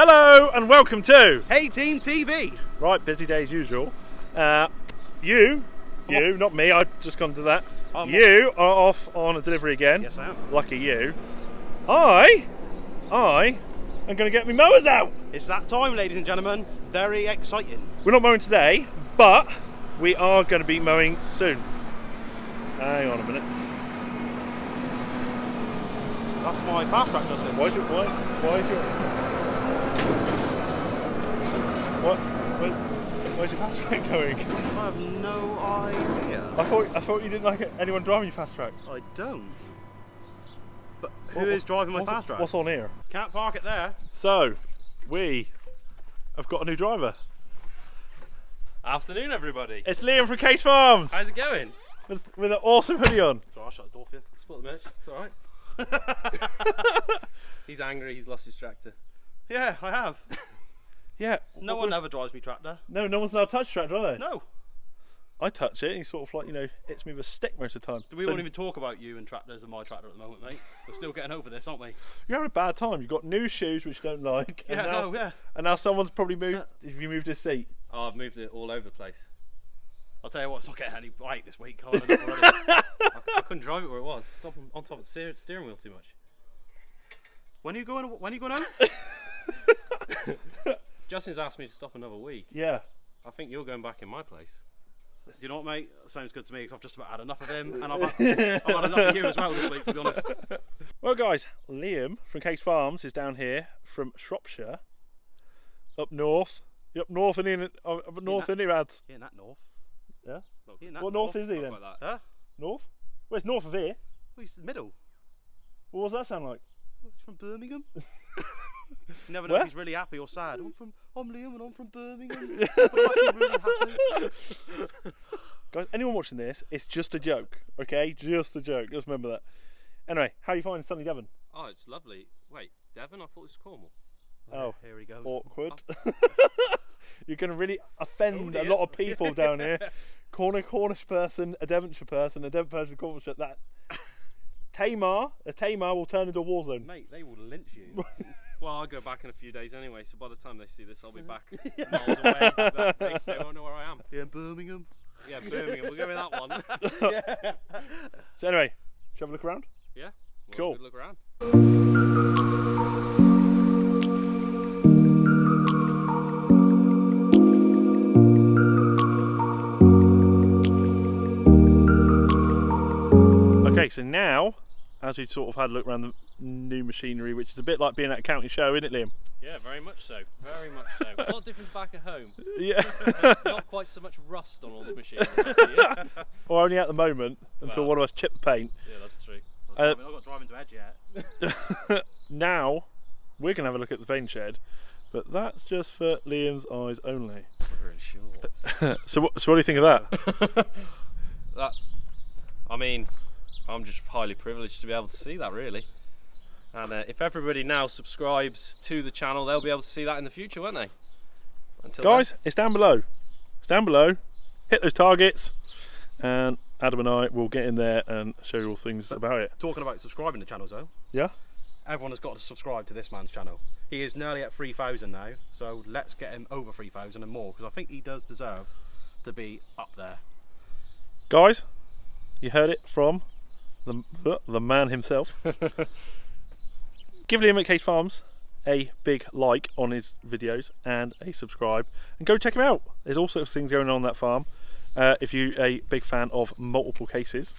Hello and welcome to Hay Team TV! right busy day as usual. Uh, you, you, not me. I've just gone to that. I'm you are off on a delivery again. Yes, I am. Lucky you. I, I, am going to get my mowers out. It's that time, ladies and gentlemen. Very exciting. We're not mowing today, but we are going to be mowing soon. Hang on a minute. That's my Fastrac, doesn't it? Why is your why, why is your what? Where, where's your Fastrac going? I have no idea. I thought I thought you didn't like anyone driving your Fastrac. I don't. But who What- is driving my Fastrac? What's on here? Can't park it there. So, we have got a new driver. Afternoon, everybody. It's Liam from Case Farms How's it going? with, with an awesome hoodie on. Sorry, I shut the door for you. Spot the merch. It's all right. he's angry. He's lost his tractor. Yeah, I have. Yeah. No one ever drives me tractor. No, no one's allowed to touch tractor, are they? No. I touch it. and He sort of like you know hits me with a stick most of the time. We So won't even talk about you and tractors and my tractor at the moment, mate. We're still getting over this, aren't we? You're having a bad time. You've got new shoes which you don't like. Yeah, and now, no, yeah. And now someone's probably moved. If you moved his seat. Oh, I've moved it all over the place. I'll tell you what, it's not getting any bite this week. Hard. I, I couldn't drive it where it was. Stop on on top of the steering wheel too much. when are you going? When are you going out? Justin's asked me to stop another week. Yeah. I think you're going back in my place. Do you know what, mate? Sounds good to me because I've just about had enough of him, and I've had, I've had enough of you as well this week, to be honest. Well, guys, Liam from Case Farms is down here from Shropshire, up north. Up north and in uh, up north in lads. He in that north. Yeah. He that What north is he then? about. Huh? North? Where's north of here? Well, he's the middle. What does that sound like? He's from Birmingham. you never know Where? if he's really happy or sad. I'm from, I'm Liam and I'm from Birmingham. I'm really happy. Guys, anyone watching this, it's just a joke, okay? Just a joke. Just remember that. Anyway, how are you finding sunny Devon? Oh, it's lovely. Wait, Devon? I thought it was Cornwall. Oh, Here he goes. awkward. Oh. You're going to really offend Oh a lot of people down here. Corner Cornish person, a Devonshire person, a Devon person, Cornwallshire. That Tamar, a Tamar will turn into a war zone. Mate, they will lynch you. Well, I'll go back in a few days anyway, so by the time they see this, I'll be mm-hmm. back miles away. We've sort of had a look around the new machinery, which is a bit like being at a county show, isn't it, Liam? Yeah, very much so. Very much so. It's a lot different back at home. Yeah. Not quite so much rust on all the machines. yeah, or only at the moment until Well. one of us chip the paint. Yeah, that's true. I Uh, not got driving to edge yet. Now, we're going to have a look at the paint shed, but that's just for Liam's eyes only. Not really sure. So, what, so what do you think of that? That, I mean, I'm just highly privileged to be able to see that, really. And uh, if everybody now subscribes to the channel, they'll be able to see that in the future, won't they? Until then- Guys, it's down below. It's down below. Hit those targets, and Adam and I will get in there and show you all things about it. Talking about subscribing to channels, though. Yeah? Everyone has got to subscribe to this man's channel. He is nearly at 3,000 now, so let's get him over 3,000 and more, because I think he does deserve to be up there. Guys, you heard it from the, the, the man himself. Give Liam at Case Farms a big like on his videos and a subscribe and go check him out. There's all sorts of things going on on that farm. Uh, if you're a big fan of multiple cases,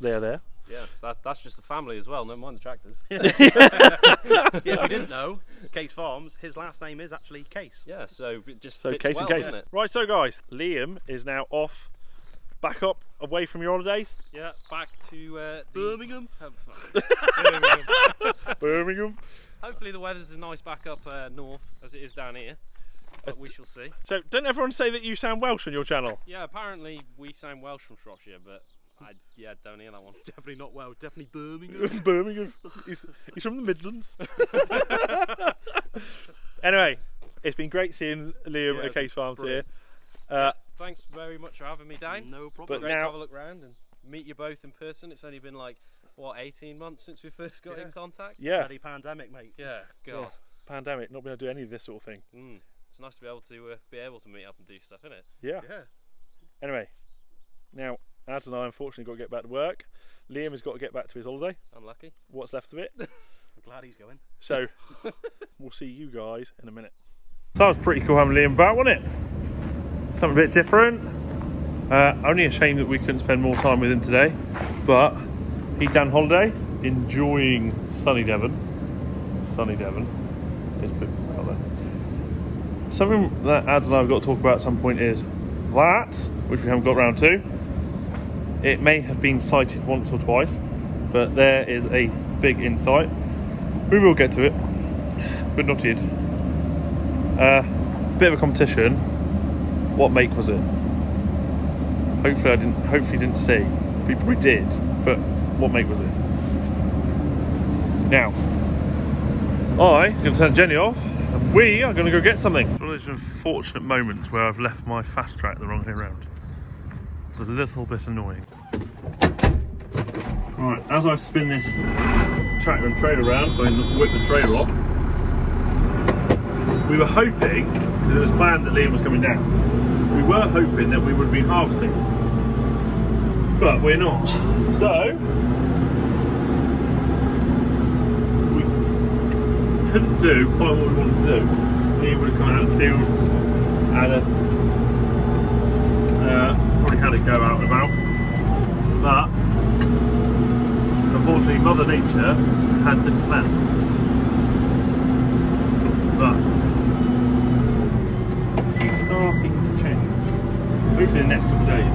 they're there. Yeah, that, that's just the family as well. Never mind the tractors. yeah, if you didn't know, Case Farms, his last name is actually Case. Yeah, so it just So fits case well, in case. doesn't it? Right, so guys, Liam is now off, back up, away from your holidays. Yeah, back to uh, the, Birmingham. Birmingham. Birmingham. Hopefully the weather's as nice back up uh, north as it is down here. But we shall see. So don't everyone say that you sound Welsh on your channel. Yeah, apparently we sound Welsh from Shropshire, but I yeah don't hear that one. Definitely not well, definitely Birmingham. Birmingham. He's, he's from the Midlands. anyway, it's been great seeing Liam Yeah, at Case Farms brilliant. here. Thanks very much for having me down. no problem. But great now- to have a look round and meet you both in person. It's only been like what 18 months since we first got Yeah. in contact. yeah, Bloody pandemic, mate. Yeah, God. pandemic, not being able to do any of this sort of thing. Mm. It's nice to be able to uh, be able to meet up and do stuff, isn't it? Yeah. Yeah. Anyway, now Ads and I unfortunately got to get back to work. Liam has got to get back to his holiday. Unlucky. What's left of it? I'm glad he's going. So we'll see you guys in a minute. That was pretty cool having Liam back, wasn't it? Something a bit different. Uh, only a shame that we couldn't spend more time with him today, but he's down holiday, enjoying sunny Devon. Sunny Devon. It's out there. Something that Ads and I have got to talk about at some point is that, which we haven't got round to. It may have been sighted once or twice, but there is a big insight. We will get to it, but not yet. Uh, bit of a competition. What make was it? Hopefully I didn't. Hopefully didn't see. We probably did, but what make was it? Now, I'm going to turn Jenny off, and we are going to go get something. One of those unfortunate moments where I've left my Fastrac the wrong way around. It's a little bit annoying. Right, as I spin this tractor and trailer around, so I whip the trailer off. We were hoping, because it was planned that Liam was coming down, we were hoping that we would be harvesting. But we're not. So, we couldn't do quite what we wanted to do. Liam would have come out of the fields and uh, uh, probably had a go out and about. But unfortunately Mother Nature had the plans. But starting Hopefully in the next couple of days.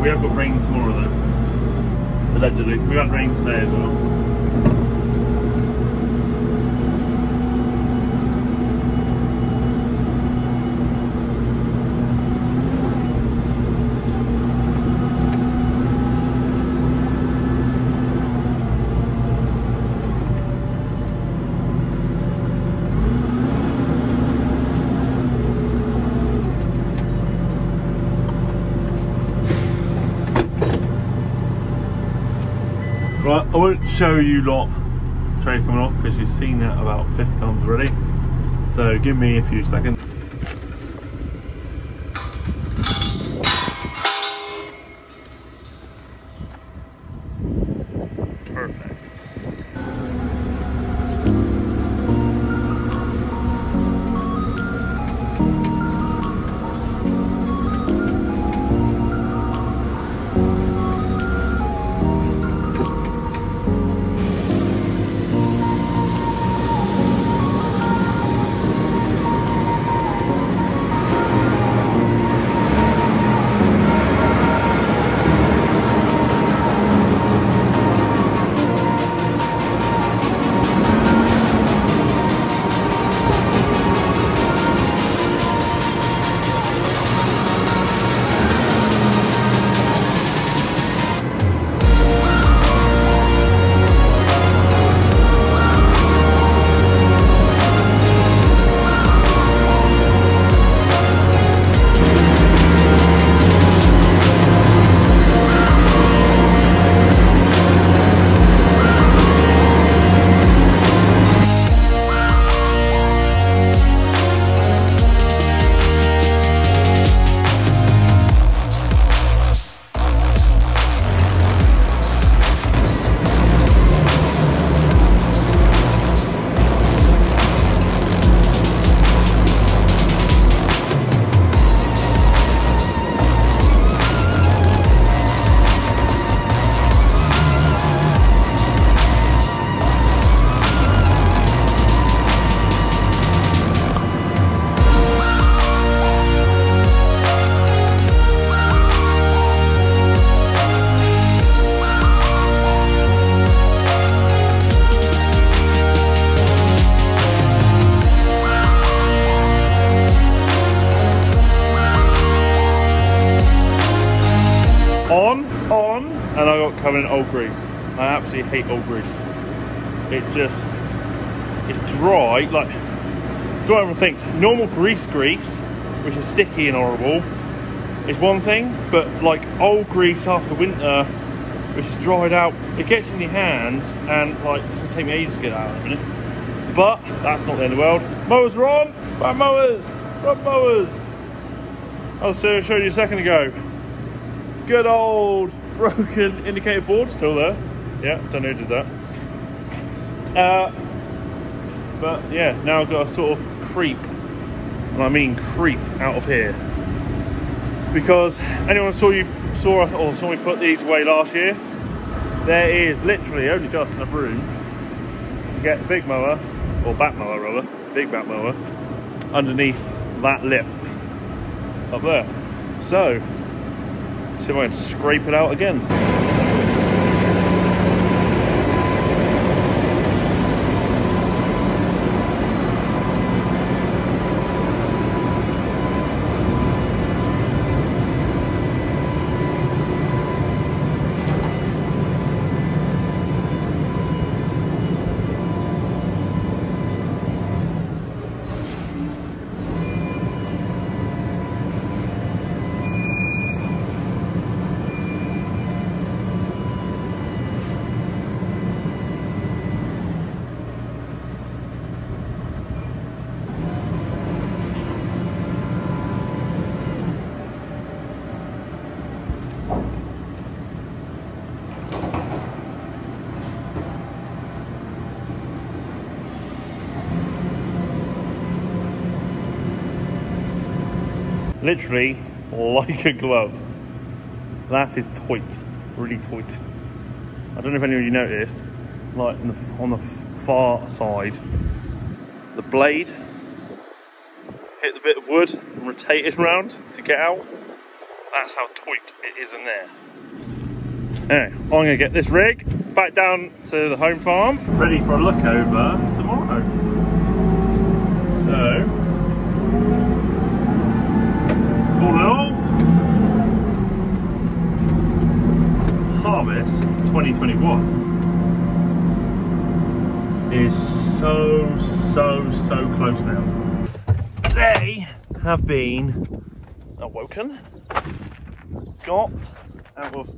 We have got rain tomorrow though. Allegedly. We've had rain today as well. Right, I won't show you lot tray coming off because you've seen that about 50 times already. So give me a few seconds. Got covered in old grease. I absolutely hate old grease. It just, it's dry, like, don't ever think, normal grease grease, which is sticky and horrible, is one thing, but like old grease after winter, which is dried out. It gets in your hands and like it's gonna take me ages to get out in a minute. But that's not the end of the world. Mowers are on! Front mowers! Front mowers! I was showing you a second ago. Good old broken indicator board still there. Yeah, don't know who did that. Uh, but yeah, now I've got to sort of creep, and I mean creep out of here. Because anyone saw you saw or saw me put these away last year, there is literally only just enough room to get the big mower, or bat mower rather, big bat mower, underneath that lip up there. So, see if I can scrape it out again. Literally like a glove. That is tight, really tight. I don't know if any of you noticed, like the, on the far side, the blade hit the bit of wood and rotated round to get out. That's how tight it is in there. Anyway, I'm to get this rig back down to the home farm, ready for a look over tomorrow. So, all in all, harvest 2021 is so, so, so close now. They have been awoken, got out of,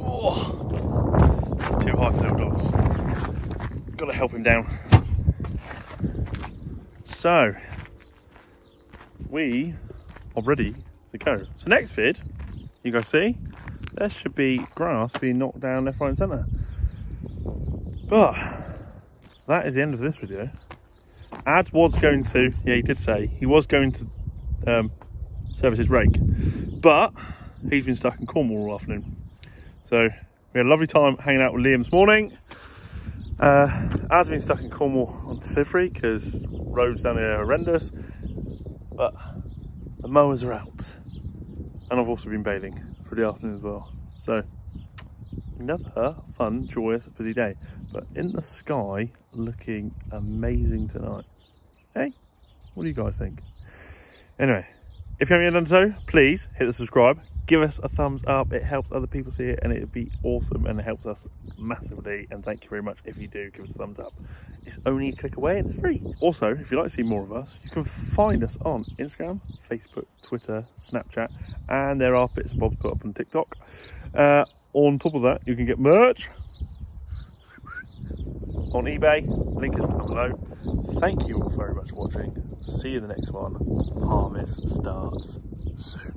oh, too high for little dogs. Got to help him down. So, we are ready to go. So next vid, you guys see, there should be grass being knocked down left, right and centre. But that is the end of this video. Ad was going to, yeah he did say, he was going to um, service his rake, but he's been stuck in Cornwall all afternoon. So we had a lovely time hanging out with Liam this morning. Uh, Ad's been stuck in Cornwall on delivery because roads down here are horrendous, but the mowers are out and I've also been bathing for the afternoon as well. So another fun, joyous, busy day. But in the sky, looking amazing tonight. Hey, what do you guys think? Anyway, if you haven't yet done so, please hit the subscribe. Give us a thumbs up. It helps other people see it and it would be awesome and it helps us massively. And thank you very much if you do give us a thumbs up. It's only a click away and it's free. Also, if you'd like to see more of us, you can find us on Instagram, Facebook, Twitter, Snapchat, and there are bits and bobs put up on TikTok. Uh, on top of that, you can get merch on eBay. Link is down below. Thank you all very much for watching. See you in the next one. Harvest starts soon.